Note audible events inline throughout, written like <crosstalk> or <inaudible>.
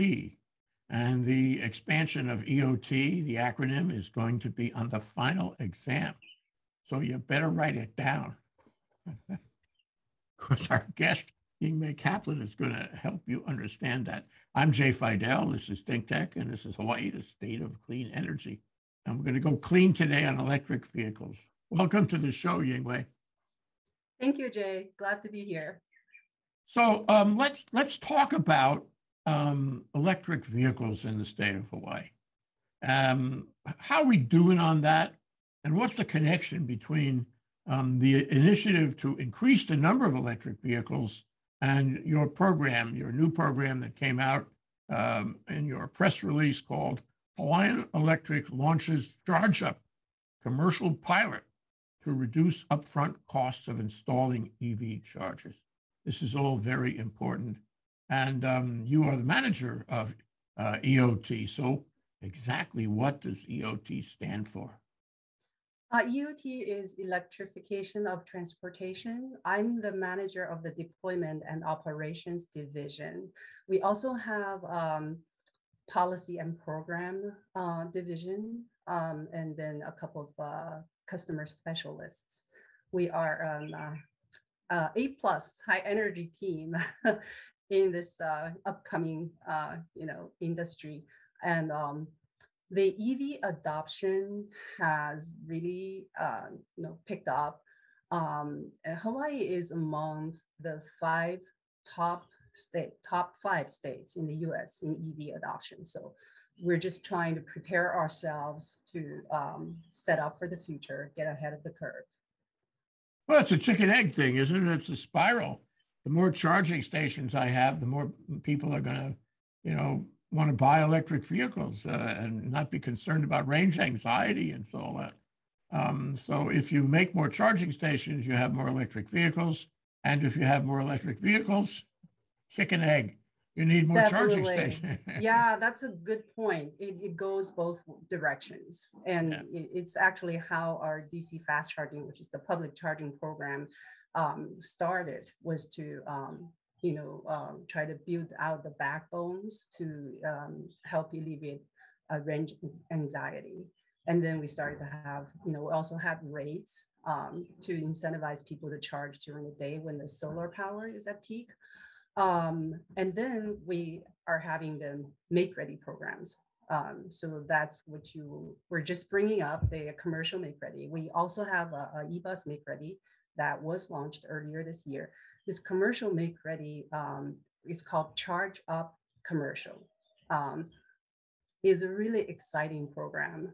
a report on EOT. And the expansion of EOT, the acronym, is going to be on the final exam. So you better write it down. <laughs> Because our guest, Yingwei Kaplan, is going to help you understand that. I'm Jay Fidell. This is Think Tech, and this is Hawaii, the state of clean energy. And we're going to go clean today on electric vehicles. Welcome to the show, Yingwei. Thank you, Jay. Glad to be here. So um, let's let's talk about um, electric vehicles in the state of Hawaii. Um, how are we doing on that? And what's the connection between um, the initiative to increase the number of electric vehicles and your program, your new program that came out um, in your press release called Hawaiian Electric Launches Charge Up Commercial Pilot to Reduce Upfront Costs of Installing EV Chargers. This is all very important. And um, you are the manager of uh, EOT. So, exactly what does EOT stand for? Uh, EOT is electrification of transportation. I'm the manager of the deployment and operations division. We also have um, policy and program uh, division, um, and then a couple of uh, customer specialists. We are um, uh, uh, A plus high energy team <laughs> in this uh, upcoming you know industry, and um, the EV adoption has really uh, you know picked up. Um, Hawaii is among the five top state top five states in the U.S. in EV adoption. So we're just trying to prepare ourselves to um, set up for the future, get ahead of the curve. Well, it's a chicken egg thing, isn't it? It's a spiral. The more charging stations I have, the more people are going to, you know, want to buy electric vehicles uh, and not be concerned about range anxiety and so all that. Um, so if you make more charging stations, you have more electric vehicles. And if you have more electric vehicles, chicken egg, you need more Definitely. charging stations. <laughs> yeah, that's a good point. It, it goes both directions. And yeah. it's actually how our DC fast charging, which is the public charging program, um, started was to um, you know, um, try to build out the backbones to um, help alleviate uh, range anxiety. And then we started to have, you know, we also had rates um, to incentivize people to charge during the day when the solar power is at peak. Um, and then we are having the make ready programs. Um, so that's what you we're just bringing up the commercial make ready. We also have a, a e-bus make ready that was launched earlier this year this commercial make ready um, is called Charge Up Commercial. Um, is a really exciting program.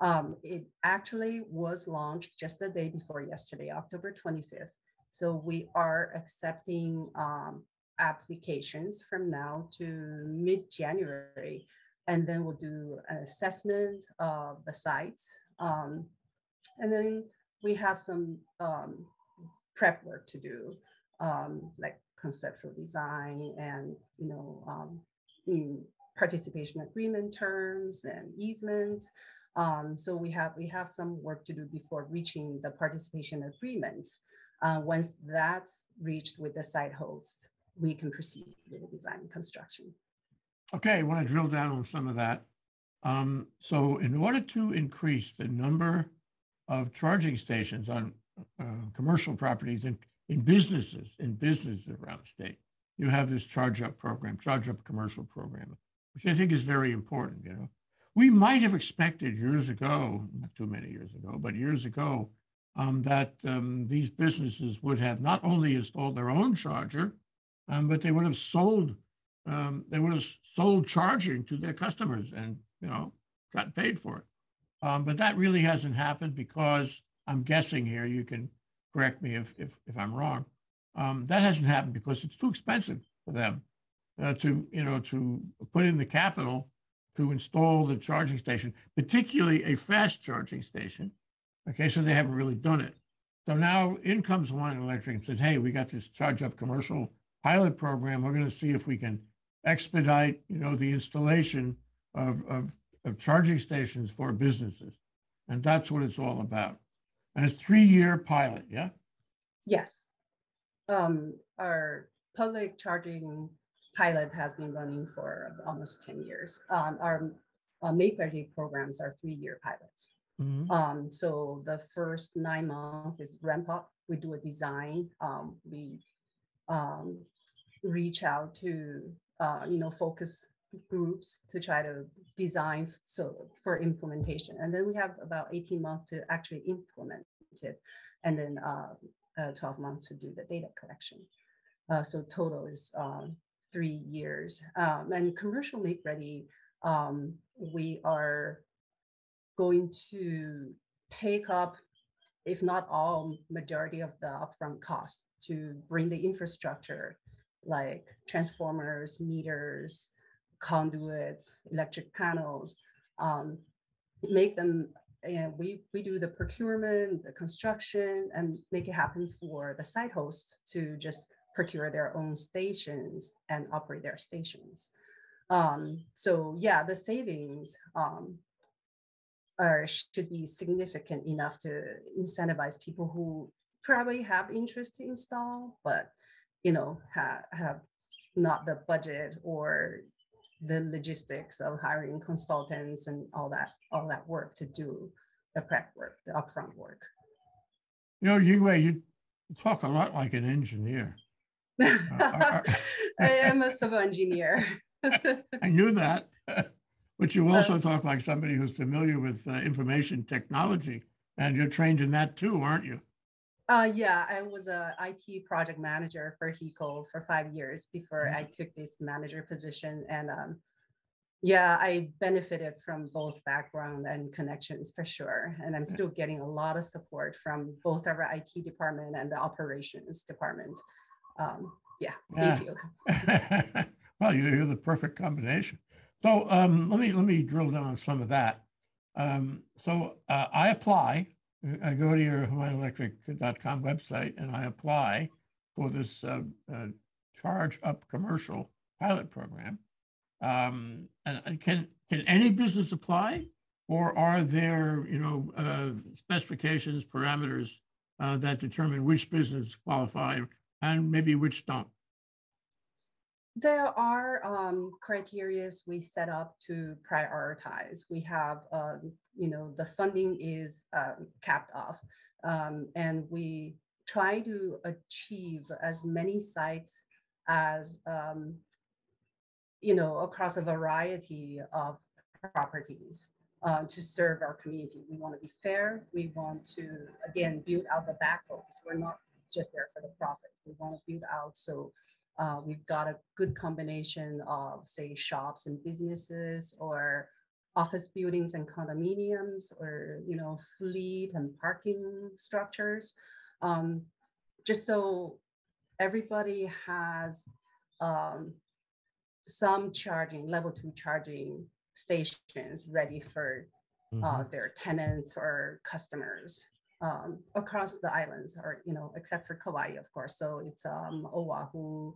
Um, it actually was launched just the day before yesterday, October 25th. So we are accepting um, applications from now to mid-January, and then we'll do an assessment of the sites. Um, and then we have some um, prep work to do um, like conceptual design and you know um, participation agreement terms and easements. Um, so we have we have some work to do before reaching the participation agreement. Uh, once that's reached with the site host, we can proceed with the design and construction. Okay, I want to drill down on some of that. Um, so in order to increase the number of charging stations on uh, commercial properties and in businesses, in businesses around the state, you have this charge up program, charge up commercial program, which I think is very important. You know, we might have expected years ago, not too many years ago, but years ago, um, that um, these businesses would have not only installed their own charger, um, but they would have sold, um, they would have sold charging to their customers and you know gotten paid for it. Um, but that really hasn't happened because I'm guessing here. You can correct me if, if, if I'm wrong. Um, that hasn't happened because it's too expensive for them uh, to, you know, to put in the capital to install the charging station, particularly a fast charging station. Okay, so they haven't really done it. So now in comes Hawaiian Electric and says, hey, we got this charge up commercial pilot program. We're going to see if we can expedite, you know, the installation of, of, of charging stations for businesses. And that's what it's all about. And it's three-year pilot, yeah? Yes. Um, our public charging pilot has been running for almost 10 years. Um, our uh, make ready programs are three-year pilots. Mhm. Um, so the first nine months is ramp up. We do a design. Um, we um, reach out to uh, you know focus groups to try to design so for implementation, and then we have about 18 months to actually implement it, and then uh, uh, 12 months to do the data collection. Uh, so total is um, three years. Um, and commercial make ready, um, we are going to take up, if not all, majority of the upfront cost to bring the infrastructure like transformers, meters, conduits, electric panels, um, make them, and we, we do the procurement, the construction, and make it happen for the site host to just procure their own stations and operate their stations. Um, so yeah, the savings um, are should be significant enough to incentivize people who probably have interest to install, but you know have have not the budget or the logistics of hiring consultants and all that all that work to do the prep work, the upfront work. You know, you, uh, you talk a lot like an engineer. <laughs> Uh, I am a civil engineer. <laughs> I knew that. <laughs> But you uh, also talk like somebody who's familiar with uh, information technology, and you're trained in that too, aren't you? Uh, yeah, I was a IT project manager for HECO for five years before I took this manager position. And um, yeah, I benefited from both background and connections for sure. And I'm still getting a lot of support from both our IT department and the operations department. Um, yeah, thank you. <laughs> Well, you- you're the perfect combination. So um, let me, let me drill down on some of that. Um, So uh, I apply, I go to your hawaiianelectric.com website and I apply for this uh, uh, charge up commercial pilot program. Um, And can, can any business apply? Or are there, you know, uh, specifications, parameters uh, that determine which business qualify and maybe which don't? There are um, criterias we set up to prioritize. We have, um, you know, the funding is um, capped off, um, and we try to achieve as many sites as, um, you know, across a variety of properties uh, to serve our community. We want to be fair. We want to, again, build out the backbones. We're not just there for the profit. We want to build out so uh, we've got a good combination of, say, shops and businesses or office buildings and condominiums or, you know, fleet and parking structures. Um, just so everybody has um, some charging, level two charging stations ready for uh, Mhm. their tenants or customers um, across the islands, or you know, except for Kauai, of course. So it's um, Oahu,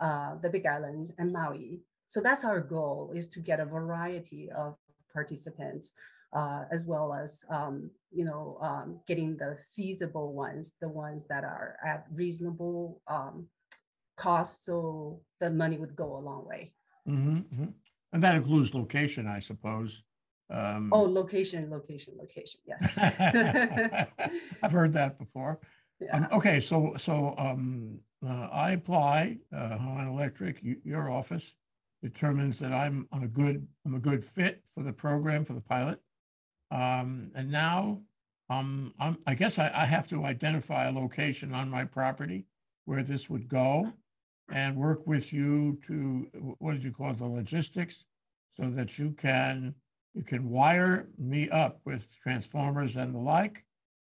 uh, the Big Island, and Maui. So that's our goal: is to get a variety of participants, uh, as well as um, you know, um, getting the feasible ones, the ones that are at reasonable um, cost, so the money would go a long way. Mhm, mhm. And that includes location, I suppose. Um, Oh, location, location, location. Yes. <laughs> I've heard that before. yeah. Um, okay, so, so, um, uh, I apply, uh, Hawaiian Electric, y- your office determines that I'm, I'm a good, I'm a good fit for the program, for the pilot. Um, and now, um, I'm, I guess I, I have to identify a location on my property where this would go and work with you to, what did you call it, the logistics? So that you can, you can wire me up with transformers and the like.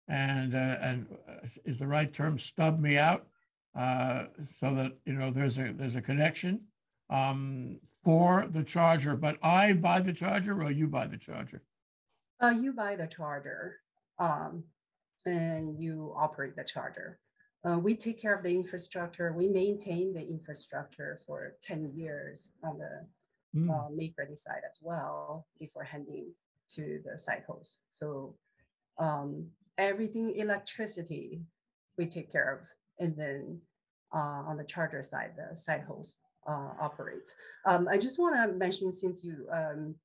And, uh, and uh, is the right term, stub me out? Uh, so that, you know, there's a, there's a connection, um, for the charger, but I buy the charger or you buy the charger? Uh, you buy the charger, um, and you operate the charger. Uh, we take care of the infrastructure. We maintain the infrastructure for ten years on the Hmm, uh, make ready side as well before handing to the site host. So um, everything electricity we take care of, and then uh, on the charger side, the site host uh, operates. Um, I just want to mention since you um,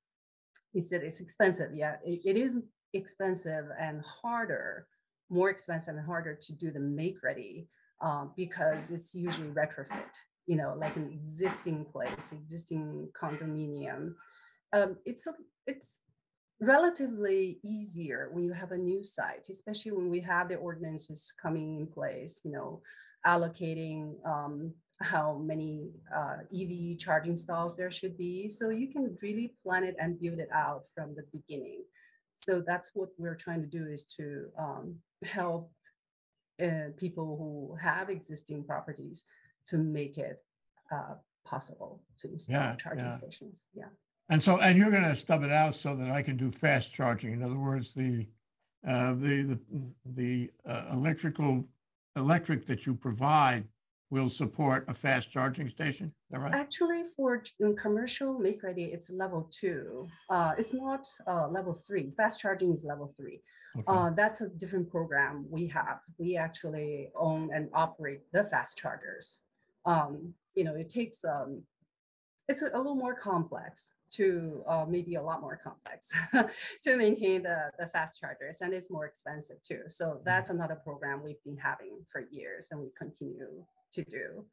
you said it's expensive. Yeah, it, it is expensive and harder, more expensive and harder to do the make ready um, because it's usually retrofit. You know, like an existing place, existing condominium. Um, it's a, it's relatively easier when you have a new site, especially when we have the ordinances coming in place. You know, allocating um, how many uh, EV charging stalls there should be. So you can really plan it and build it out from the beginning. So that's what we're trying to do is to um, help uh, people who have existing properties to make it uh, possible to install Yeah, charging yeah. stations. Yeah. And so, and you're gonna stub it out so that I can do fast charging. In other words, the, uh, the, the, the, uh, electrical, electric that you provide will support a fast charging station, is that right? Actually, for commercial make ready, it's level two. Uh, it's not uh, level three. Fast charging is level three. Okay. Uh, that's a different program we have. We actually own and operate the fast chargers. Um, you know, it takes um, it's a, a little more complex to uh, maybe a lot more complex <laughs> to maintain the, the fast chargers and it's more expensive too. So that's another program we've been having for years and we continue to do.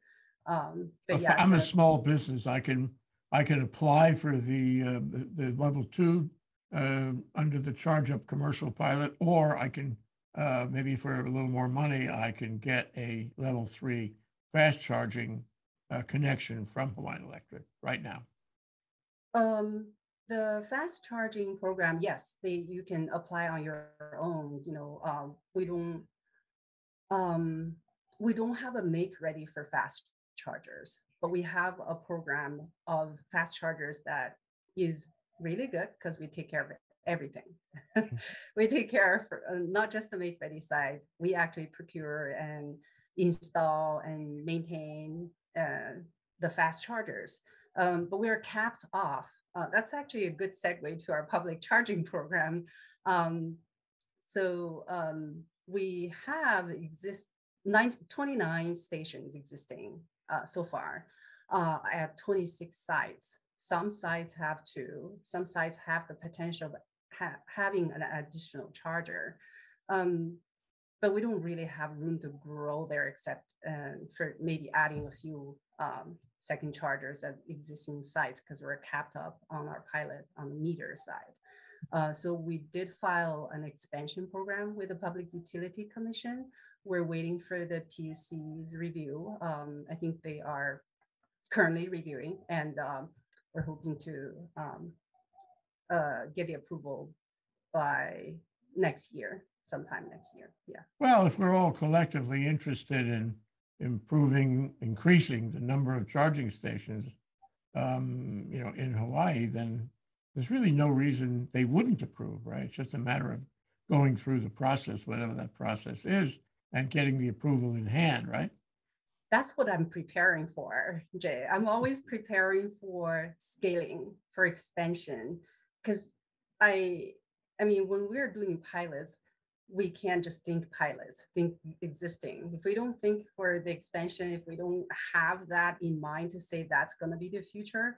Um, but yeah, I'm a small business, I can, I can apply for the, uh, the, the level two uh, under the charge up commercial pilot, or I can, uh, maybe for a little more money, I can get a level three fast charging uh, connection from Hawaiian Electric right now. Um, the fast charging program, yes, they, you can apply on your own, you know, um, we don't, um, we don't have a make ready for fast chargers, but we have a program of fast chargers that is really good because we take care of everything. <laughs> we take care of uh, not just the make ready side, we actually procure and install and maintain uh, the fast chargers um, but we are capped off. Uh, that's actually a good segue to our public charging <laughs> program. Um, so um, we have exist nine, 29 stations existing uh, so far uh, at 26 sites. Some sites have two, some sites have the potential of ha- having an additional charger. Um, but we don't really have room to grow there except uh, for maybe adding a few um, second chargers at existing sites because we're capped up on our pilot on the meter side. Uh, so we did file an expansion program with the Public Utility Commission. We're waiting for the PUC's review. Um, I think they are currently reviewing and um, we're hoping to um, uh, get the approval by next year, sometime next year. Yeah. Well, if we're all collectively interested in improving, increasing the number of charging stations, um, you know, in Hawaii, then there's really no reason they wouldn't approve, right? It's just a matter of going through the process, whatever that process is, and getting the approval in hand, right? that's what I'm preparing for, Jay. I'm always preparing for scaling, for expansion, because I, I mean, when we're doing pilots, we can't just think pilots, think existing. If we don't think for the expansion, if we don't have that in mind to say that's going to be the future,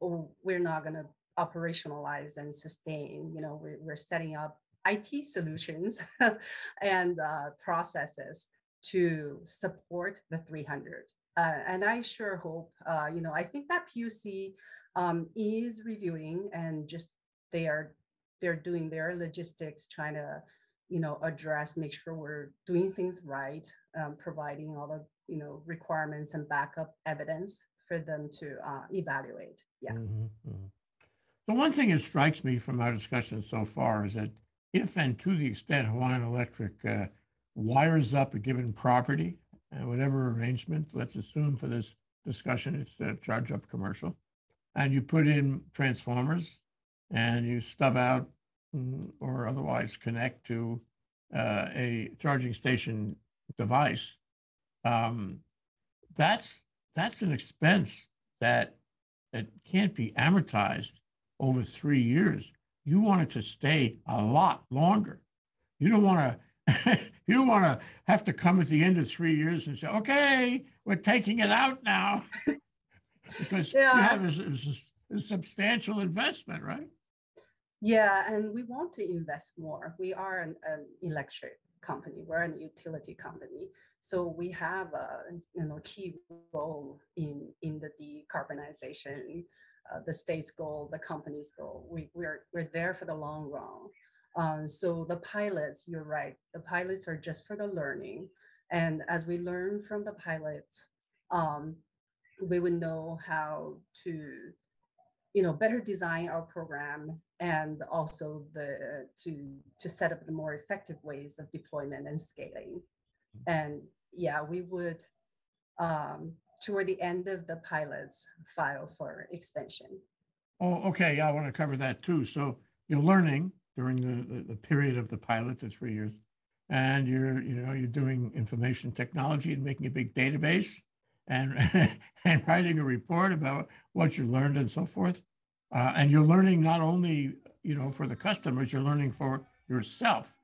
we're not going to operationalize and sustain. You know, we're, we're setting up IT solutions <laughs> and uh, processes to support the 300. Uh, and I sure hope, uh, you know, I think that PUC um, is reviewing and just they are they're doing their logistics, trying to, you know, address, make sure we're doing things right, um, providing all the, you know, requirements and backup evidence for them to uh, evaluate. Yeah. Mhm, mhm. The one thing that strikes me from our discussion so far is that if and to the extent Hawaiian Electric uh, wires up a given property, uh, whatever arrangement, let's assume for this discussion, it's a charge up commercial, and you put in transformers and you stub out or otherwise connect to uh, a charging station device, um, that's that's an expense that it can't be amortized over three years. You want it to stay a lot longer. You don't want to. <laughs> you don't want to have to come at the end of three years and say, "Okay, we're taking it out now." <laughs> Because you Yeah. have a substantial investment, right? Yeah, and we want to invest more. We are an, an electric company. We're an utility company. So we have a you know key role in in the decarbonization, uh, the state's goal, the company's goal. We we're we're there for the long run. Um, so the pilots, you're right. The pilots are just for the learning, and as we learn from the pilots, um, we would know how to you know better design our program and also the to to set up the more effective ways of deployment and scaling and yeah we would um toward the end of the pilots file for expansion. Oh, okay, yeah, I want to cover that too. So you're learning during the, the, the period of the pilot, the three years. And you're, you know, you're doing information technology and making a big database and, <laughs> and writing a report about what you learned and so forth. Uh, and you're learning not only, you know, for the customers, you're learning for yourself.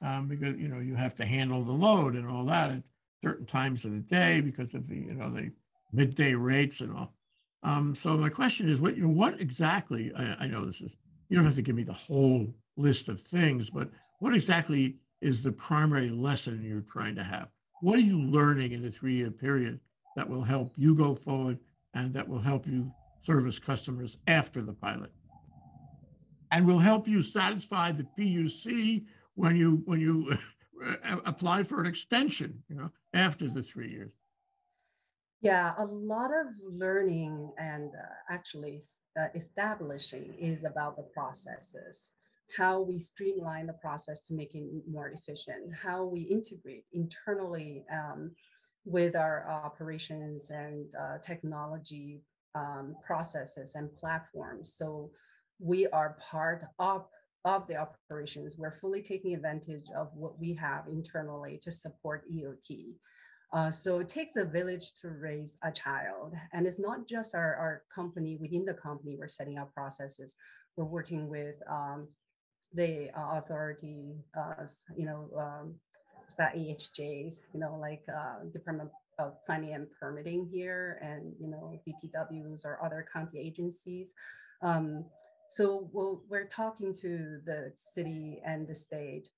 Um, because, you know, you have to handle the load and all that at certain times of the day because of the, you know, the midday rates and all. Um, so my question is, what you know, what exactly? I, I know this is you don't have to give me the whole list of things, but what exactly is the primary lesson you're trying to have? What are you learning in the three-year period that will help you go forward and that will help you service customers after the pilot? And will help you satisfy the PUC when you when you apply for an extension, you know, after the three years. yeah a lot of learning and uh, actually uh, establishing is about the processes how we streamline the process to make it more efficient how we integrate internally um, with our operations and uh, technology um, processes and platforms so we are part of of the operations we're fully taking advantage of what we have internally to support eot uh, so it takes a village to raise a child. And it's not just our, our company, within the company, we're setting up processes. We're working with um, the uh, authority, uh, you know, um, that AHJs, you know, like uh, Department of Planning and Permitting here and, you know, DPWs or other county agencies. Um, so we'll, we're talking to the city and the state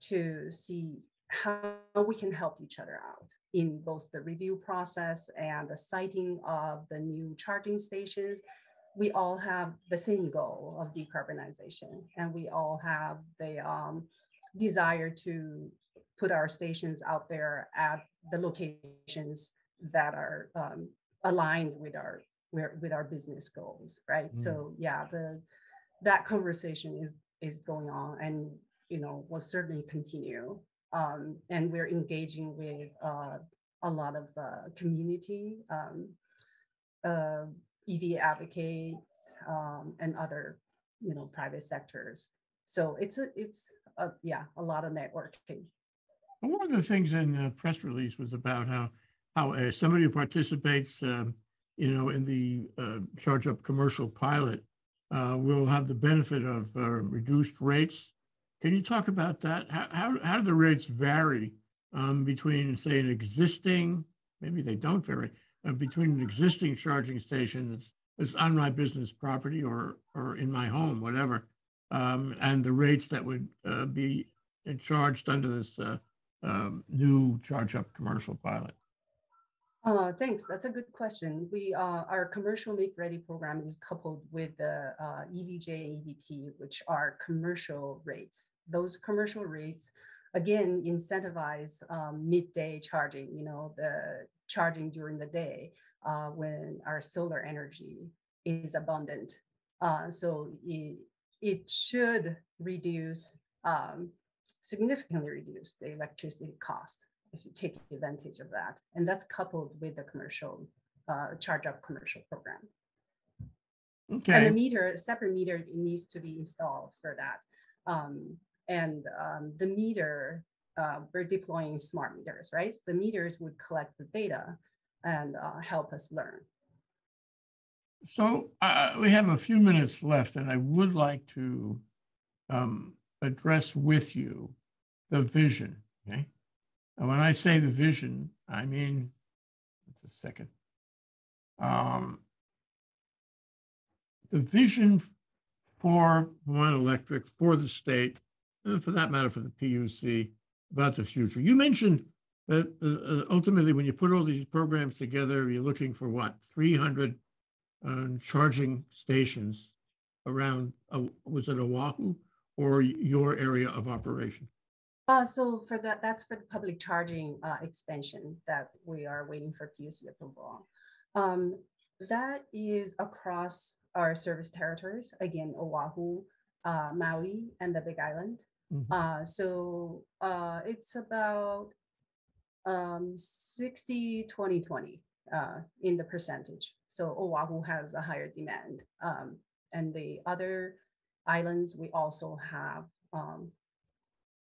to see how we can help each other out in both the review process and the siting of the new charging stations. We all have the same goal of decarbonization, and we all have the um, desire to put our stations out there at the locations that are um, aligned with our with with our business goals, right? Mm. So yeah, the that conversation is is going on, and you know will certainly continue um, and we're engaging with uh, a lot of uh, community um, uh, EV advocates um, and other, you know, private sectors. So it's a, it's a, yeah, a lot of networking. One of the things in the press release was about how, how uh, somebody who participates, um, you know, in the uh, charge up commercial pilot uh, will have the benefit of uh, reduced rates. Can you talk about that? How, how, how do the rates vary um, between, say, an existing, maybe they don't vary, uh, between an existing charging station that's, that's on my business property or, or in my home, whatever, um, and the rates that would uh, be charged under this uh, um, new charge up commercial pilot? Uh, thanks. That's a good question. We uh, our commercial make ready program is coupled with the uh, EVJ EVP, which are commercial rates. Those commercial rates, again, incentivize um, midday charging. You know, the charging during the day uh, when our solar energy is abundant. Uh, so it, it should reduce um, significantly reduce the electricity cost if you take advantage of that. And that's coupled with the commercial, uh, charge up commercial program. Okay. And the Okay, meter, a separate meter needs to be installed for that. Um, and um, the meter, uh, we're deploying smart meters, right? The meters would collect the data and uh, help us learn. so uh, we have a few minutes left and I would like to um, address with you the vision, okay? And when I say the vision, I mean, just a second. Um, the vision for One Electric, for the state, and for that matter, for the PUC about the future. You mentioned that uh, uh, ultimately, when you put all these programs together, you're looking for what, 300 uh, charging stations around, uh, was it Oahu or your area of operation? Uh, so for that, that's for the public charging uh, expansion that we are waiting for PUC approval. on. Um, that is across our service territories, again, Oahu, uh, Maui, and the Big Island. Mhm. Uh, so uh, it's about um, 60, 20, 20 uh, in the percentage. So Oahu has a higher demand. Um, and the other islands, we also have, um,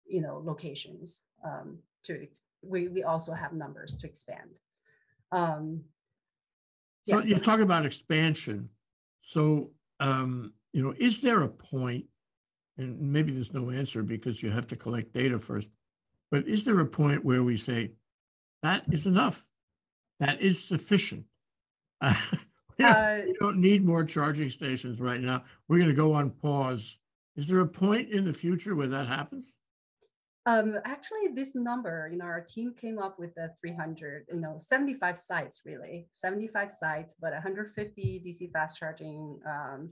you know, locations um, to, we, we also have numbers to expand. Um, So Yeah. you talk about expansion. So, um, you know, is there a point, and maybe there's no answer because you have to collect data first, but is there a point where we say, that is enough? That is sufficient? Uh, <laughs> Don't- uh, we don't need more charging stations right now. We're going to go on pause. Is there a point in the future where that happens? Um, actually, this number, you know, our team came up with the 300, you know, 75 sites really, 75 sites, but 150 DC fast charging um,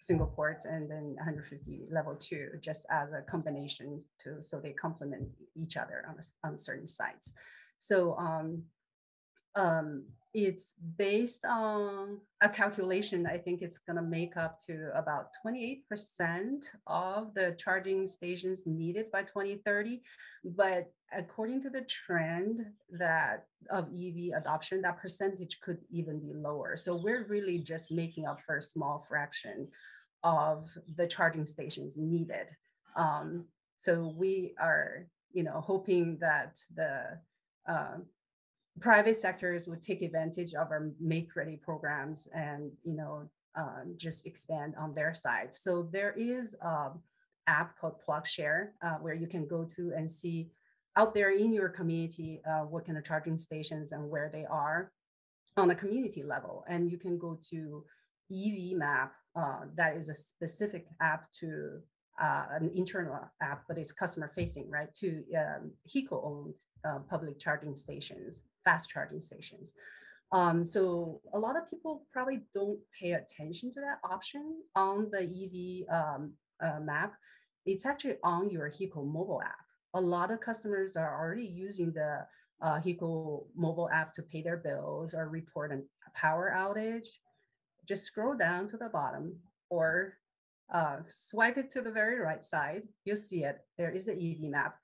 single ports and then 150 level two, just as a combination to so they complement each other on, on certain sites. So um, um, it's based on a calculation. I think it's going to make up to about 28% of the charging stations needed by 2030. But according to the trend that of EV adoption, that percentage could even be lower. So we're really just making up for a small fraction of the charging stations needed. Um, so we are, you know, hoping that the um, private sectors would take advantage of our make ready programs and you know um, just expand on their side. So there is an app called PlugShare uh, where you can go to and see out there in your community uh, what kind of charging stations and where they are on a community level. And you can go to ev map uh, that is a specific app to uh, an internal app but it's customer facing right to um, HECO owned uh, public charging stations, fast charging stations. Um, so a lot of people probably don't pay attention to that option on the EV um, uh, map. It's actually on your HECO mobile app. A lot of customers are already using the uh, HECO mobile app to pay their bills or report a power outage. Just scroll down to the bottom or uh, swipe it to the very right side. You'll see it. There is the EV map.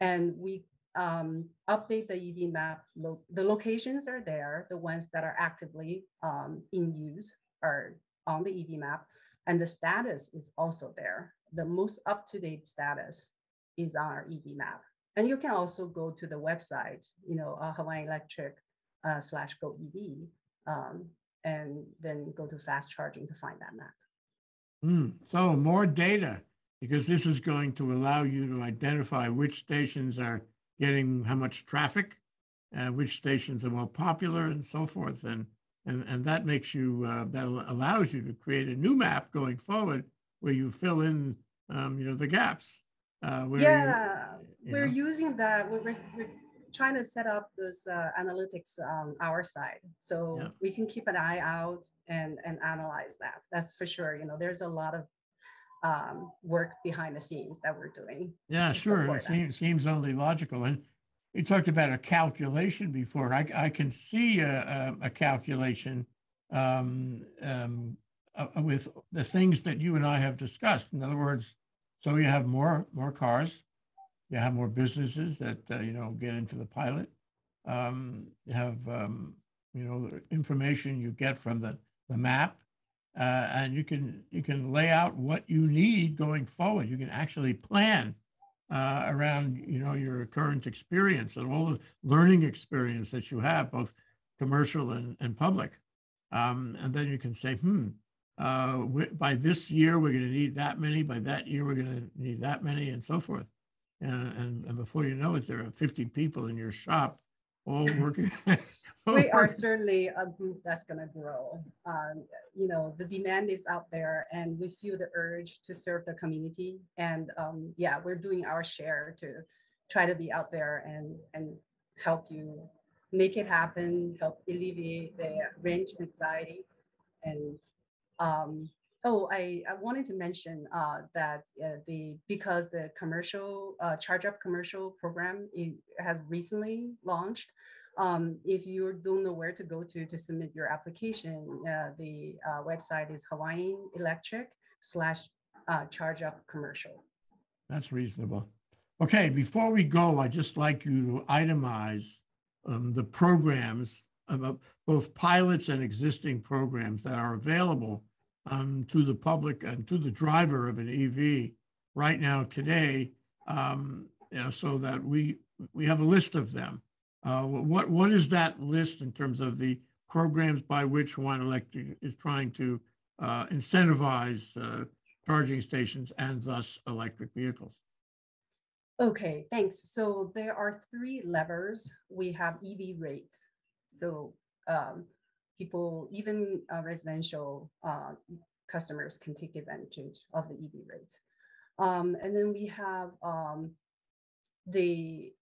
And we um, update the EV map. Lo- the locations are there. The ones that are actively um, in use are on the EV map, and the status is also there. The most up to date status is on our EV map. And you can also go to the website, you know, uh, Hawaiian Electric uh, slash Go EV, um, and then go to fast charging to find that map. Hmm, so more data, because this is going to allow you to identify which stations are getting how much traffic, uh, which stations are more popular and so forth. And, and, and that makes you, uh, that allows you to create a new map going forward where you fill in, um, you know, the gaps. Uh, where you- yeah, you we're know. using that. We're, we're, we're trying to set up those uh, analytics on our side, so Yeah. we can keep an eye out and and analyze that. That's for sure. You know, there's a lot of um, work behind the scenes that we're doing. Yeah, sure. It seems, seems only logical. And you talked about a calculation before. I, I can see a, a, a calculation um, um, uh, uh, with the things that you and I have discussed. In other words, so you have more, more cars, you have more businesses that, uh, you know, get into the pilot. Um, you have, um, you know, information you get from the, the map. Uh, and you can, you can lay out what you need going forward. You can actually plan uh, around, you know, your current experience and all the learning experience that you have, both commercial and, and public. Um, and then you can say, hmm, uh, wi- by this year, we're going to need that many. By that year, we're going to need that many and so forth. And, and, and before you know it, there are 50 people in your shop all working. <laughs> all we are certainly a group that's going to grow. Um, you know, the demand is out there and we feel the urge to serve the community. And um, yeah, we're doing our share to try to be out there and, and help you make it happen, help alleviate the range anxiety. And um, oh, I, I wanted to mention uh, that uh, the because the commercial uh, charge up commercial program it has recently launched. Um, if you don't know where to go to to submit your application, uh, the uh, website is Hawaiian Electric slash uh, charge up commercial. That's reasonable. Okay, before we go, I'd just like you to itemize um, the programs about both pilots and existing programs that are available um, to the public and to the driver of an EV right now today, um, you know, so that we we have a list of them. Uh, what what is that list in terms of the programs by which Hawaiian Electric is trying to uh, incentivize uh, charging stations and thus electric vehicles? Okay, thanks. So there are three levers. We have EV rates. So um, people, even uh, residential uh, customers can take advantage of the EV rates. Um, and then we have um, the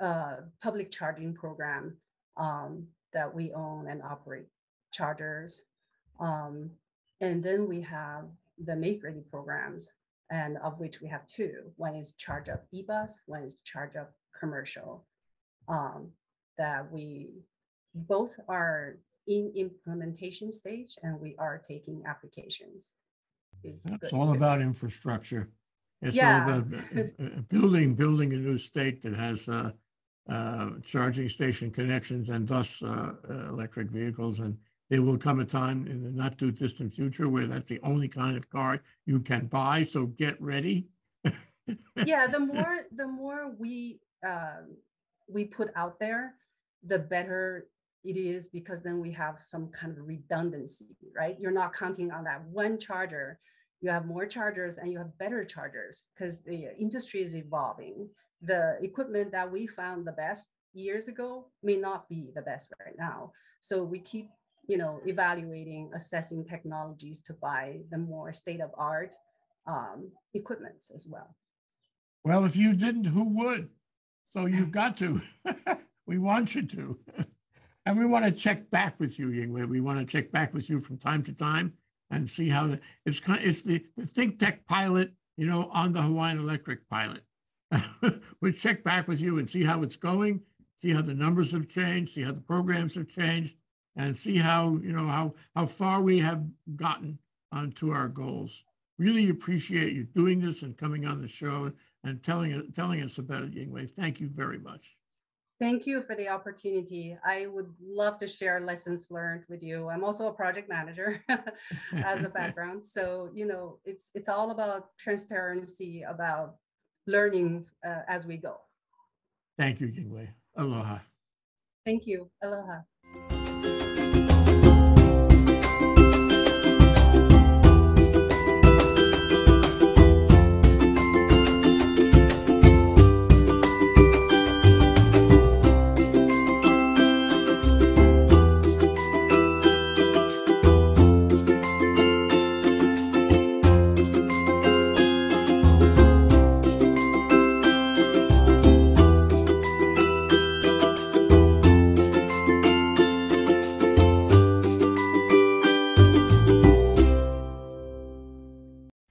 uh, public charging program um, that we own and operate chargers. Um, and then we have the make ready programs and of which we have two. One is charge up e-bus, one is charge up commercial. Um, that we both are in implementation stage and we are taking applications. It's all about infrastructure. It's all about uh, uh, building, building a new state that has uh, uh, charging station connections and thus uh, uh, electric vehicles. And there will come a time in the not too distant future where that's the only kind of car you can buy. So get ready. <laughs> yeah, the more the more we um, we put out there, the better it is because then we have some kind of redundancy, right? You're not counting on that one charger. You have more chargers and you have better chargers because the industry is evolving. The equipment that we found the best years ago may not be the best right now. So we keep you know, evaluating, assessing technologies to buy the more state of art um, equipments as well. Well, if you didn't, who would? So you've got to. <laughs> we want you to. and we want to check back with you, Yingwei. We want to check back with you from time to time and see how the, it's kind. it's the, the Think Tech pilot, you know, on the Hawaiian Electric pilot. <laughs> we check back with you and see how it's going, see how the numbers have changed, see how the programs have changed, and see how you know how how far we have gotten onto our goals. Really appreciate you doing this and coming on the show and telling telling us about it, Yingwei. Thank you very much. Thank you for the opportunity. I would love to share lessons learned with you. I'm also a project manager <laughs> as a <laughs> background. So, you know, it's it's all about transparency, about learning uh, as we go. Thank you, Yingwei. Aloha. Thank you. Aloha.